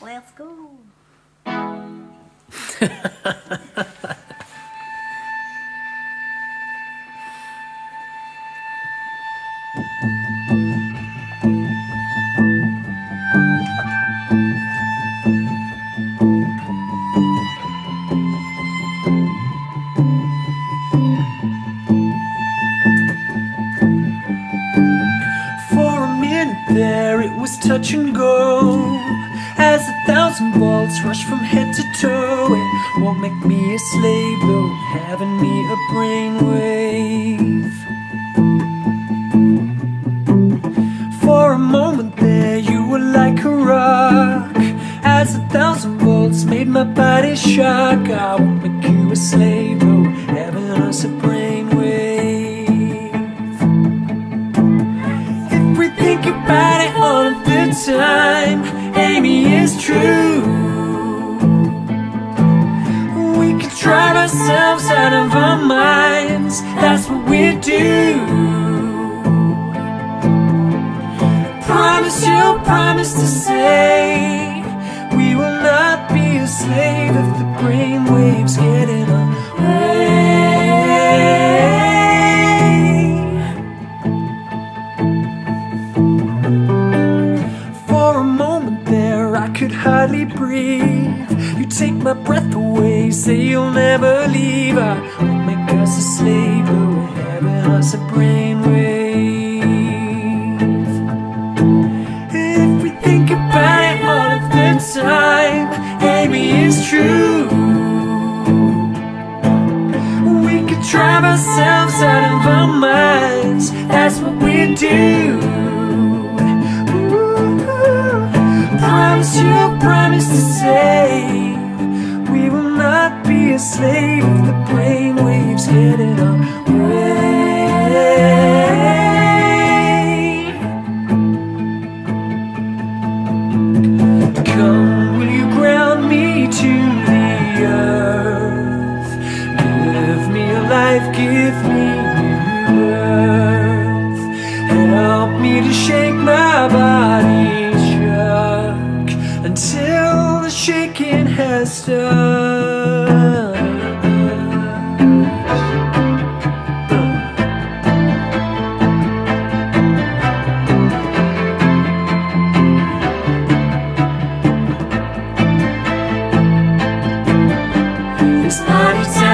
Let's go. touch and go. As a thousand volts rush from head to toe It won't make me a slave though Having me a brainwave. For a moment there you were like a rock. As a thousand volts made my body shock I won't make you a slave though Having us a brainwave time, Amy is true. We could drive ourselves out of our minds, that's what we do. Promise you, promise to say, we will not be a slave of the brainwaves hardly breathe. You take my breath away, say you'll never leave. I won't make us a slave, but we're having us a brainwave. If we think about it all of the time, Amy is true. We could drive ourselves out of our minds, say We will not be a slave if the brainwaves in our way. Come, will you ground me to the earth? Give me life, give me done This body town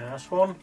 Nice one.